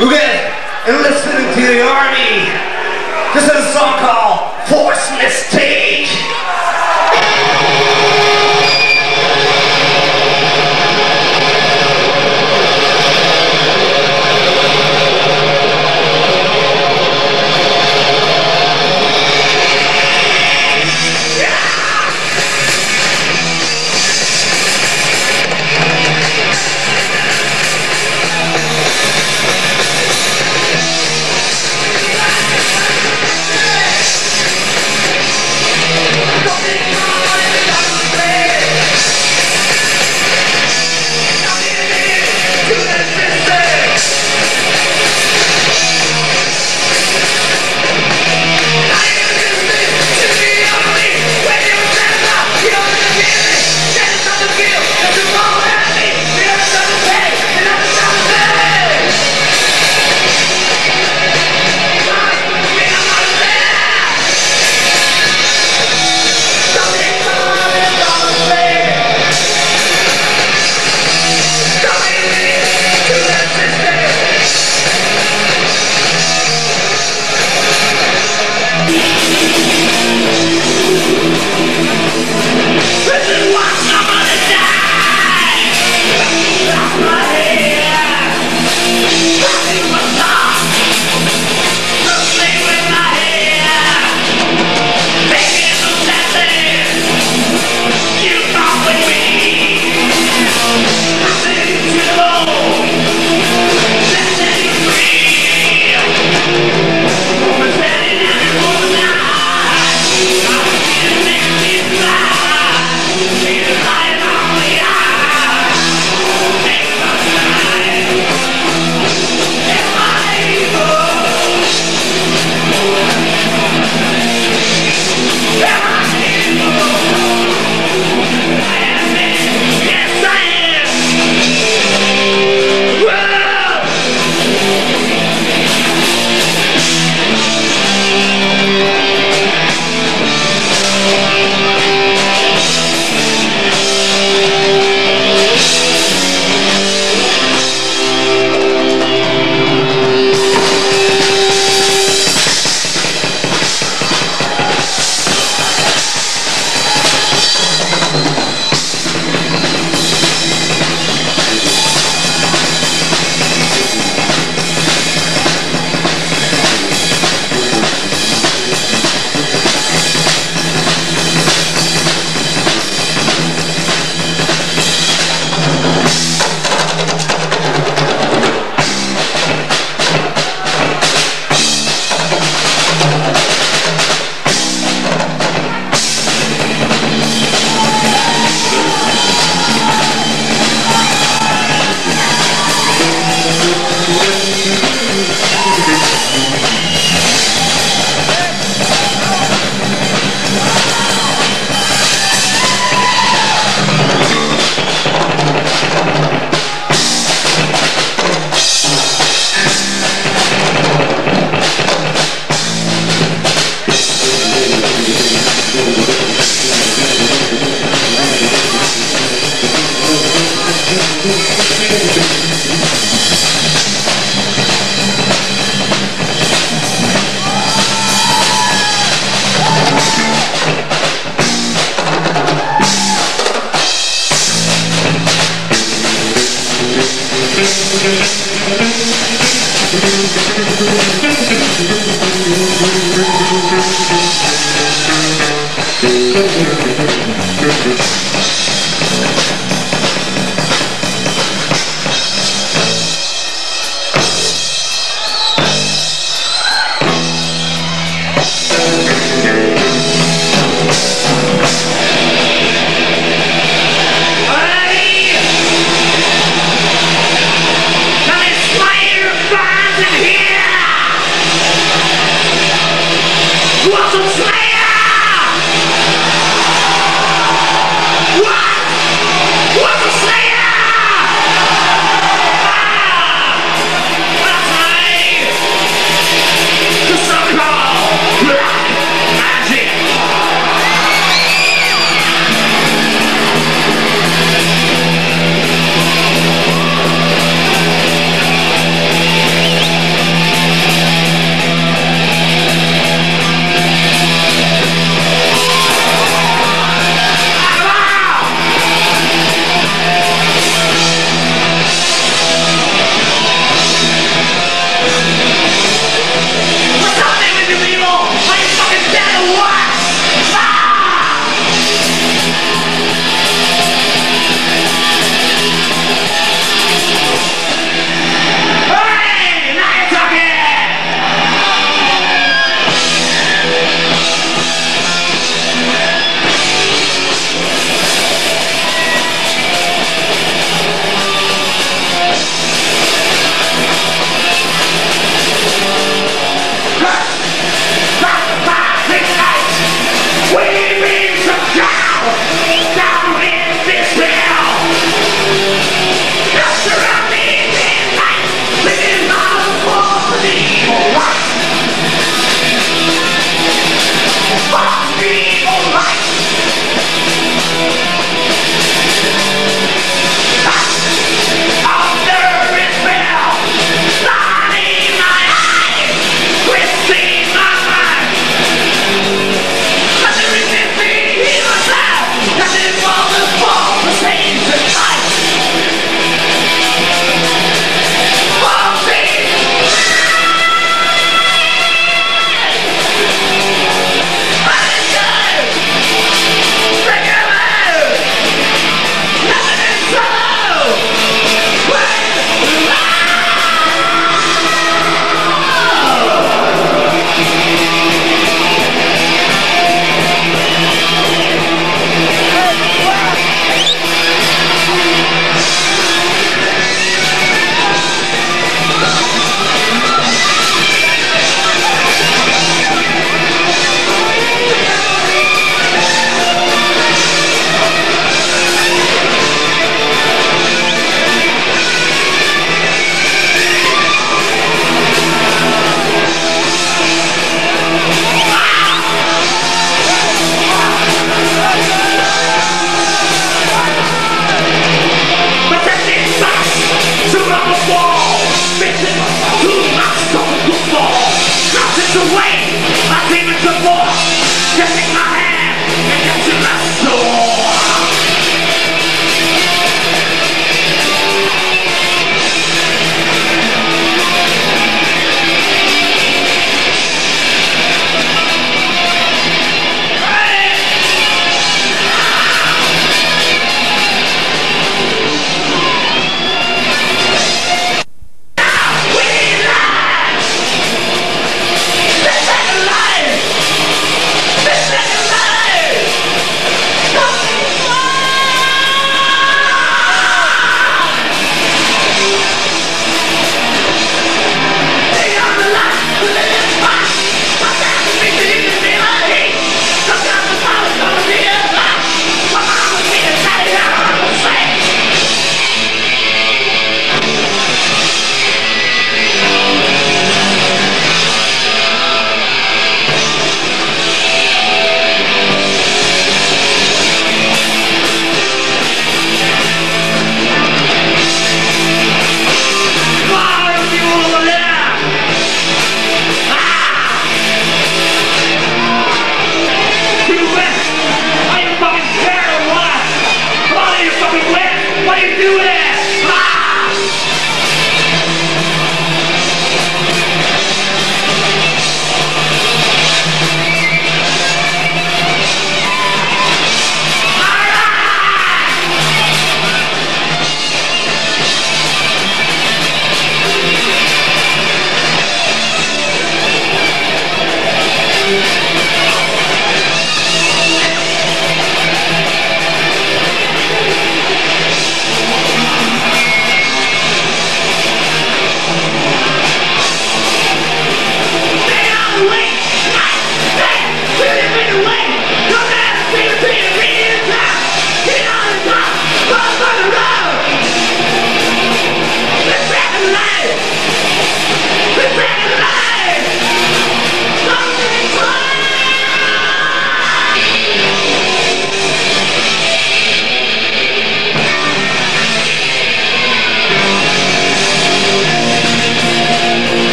Okay, and listening to the army. This is a song called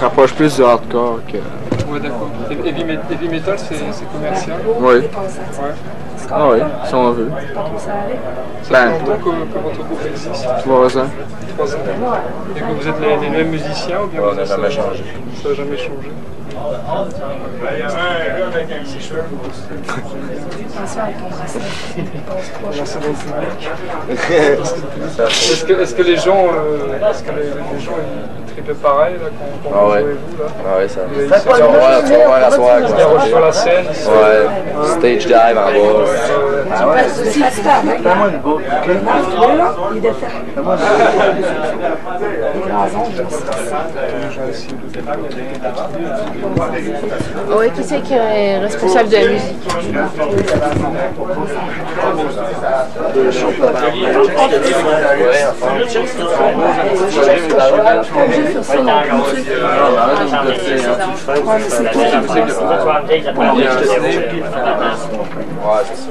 se rapproche plus du hardcore que. Ouais, d'accord. Heavy, met- heavy metal, c'est commercial. Oui. Ouais. Ah oui, si on veut. Ça fait Ben, longtemps que, que votre groupe existe trois ans. Trois ans. Et que vous êtes les, les mêmes musiciens ou bien Ouais, on n'a jamais changé. Ça n'a jamais changé. Est-ce que, est-ce que les gens, euh, est-ce que les, les gens ils pareil là, quand, quand Ah ouais. vous là Ah ouais, ça. Ils- Tu vas voir, tu vas voir à soir. Ils déroulent sur la scène. Ouais, stage dive en bas. Ouais, qui c'est qui est responsable de la musique? Ouais, c'est ça.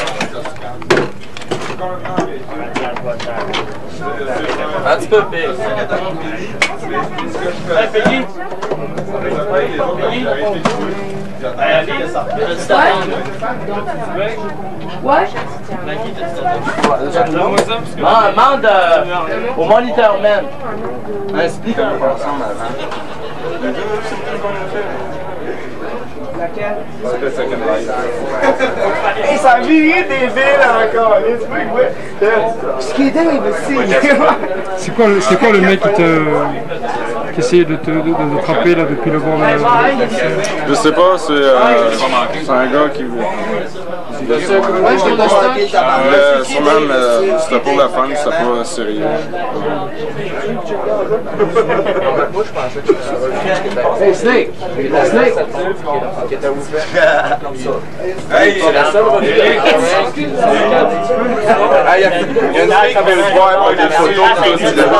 Un petit peu. Demande euh, au moniteur man. Un split qu'on va ensemble avant. Hey, ça virait des villes encore. Ce qui est dingue aussi. C'est quoi, le- c'est quoi le mec qui te qui essayait de te, de, de te frapper là depuis le bord de la Je sais pas, c'est euh, c'est un gars qui sûrement, mais euh, c'était pour la fun, c'était pas sérieux. Hey Snake! Snake! C'est la seule Ah, il y a il y a une fille qui veut le voir pour des photos tout, l'as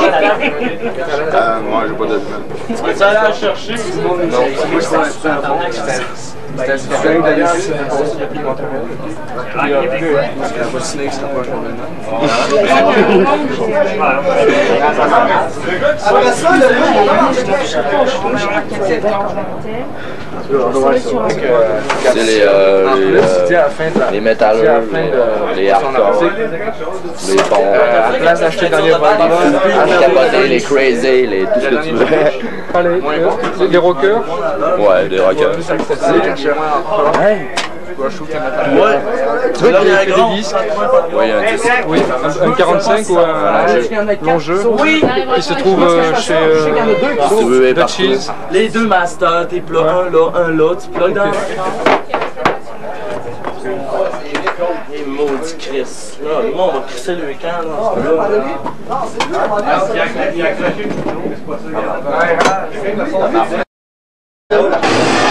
Euh, moi, j'ai pas de plan. Tu peux aller la chercher? Non, moi, je c'est La voix Snake, c'était pas Après ça, le C'est les, euh, les, euh, les métalleux, les, les hardcore, les bons, À la place d'acheter dans les capotés, les crazy, les tout ce que tu veux. Ah, les, les, les rockers Ouais, rockers. Tu veux qu'il y ait des disques. Ouais, un disque. Oui, un, un 45 ou un longeux qui se trouve euh, chez euh. Les deux masters, t'es plug un là, un là, tu plug dans. Et maudit Chris. Là, moi, on va crisser le camp, là. Hey,